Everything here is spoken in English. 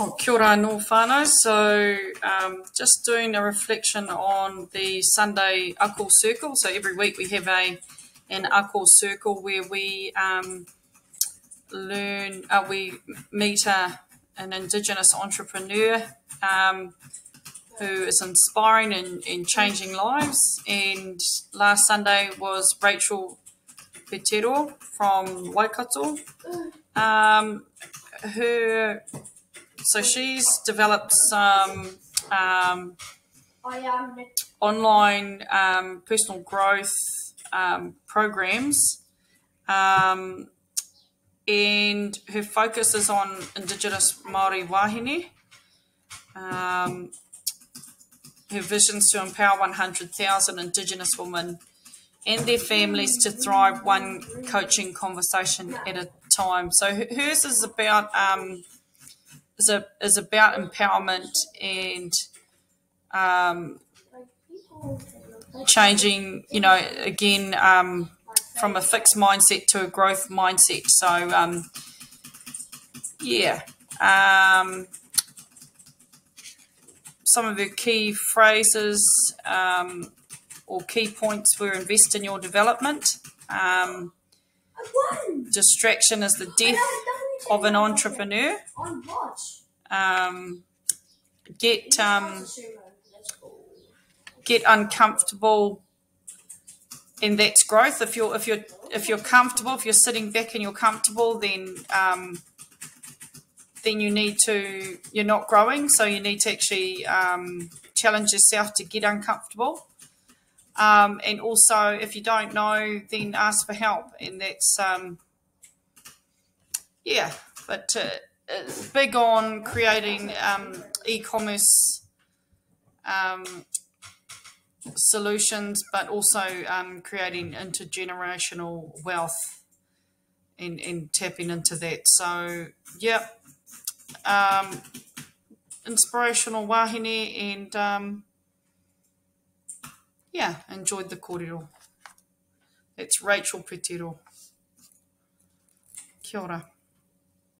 Oh, kia ora no whānau. So, um, just doing a reflection on the Sunday Ako Circle. So, every week we have a an Ako Circle where we um, learn, uh, we meet a, an Indigenous entrepreneur um, who is inspiring and, and changing lives. And last Sunday was Rachel Petero from Waikato. Um, her so she's developed some um, online um, personal growth um, programs, um, and her focus is on Indigenous Maori wahine. Um, her visions to empower 100,000 Indigenous women and their families to thrive one coaching conversation at a time. So hers is about um, is a, is about empowerment and um, changing. You know, again um, from a fixed mindset to a growth mindset. So um, yeah. Um, some of the key phrases um, or key points were invest in your development. Um, distraction is the death of an entrepreneur. Um, get um, get uncomfortable, and that's growth. If you're if you're if you're comfortable, if you're sitting back and you're comfortable, then um, then you need to you're not growing. So you need to actually um, challenge yourself to get uncomfortable. Um, and also, if you don't know, then ask for help. And that's, um, yeah, but uh, big on creating um, e commerce um, solutions, but also um, creating intergenerational wealth and, and tapping into that. So, yeah, um, inspirational wahine and yeah, enjoyed the kōrero. It's Rachel Petero. Kia ora.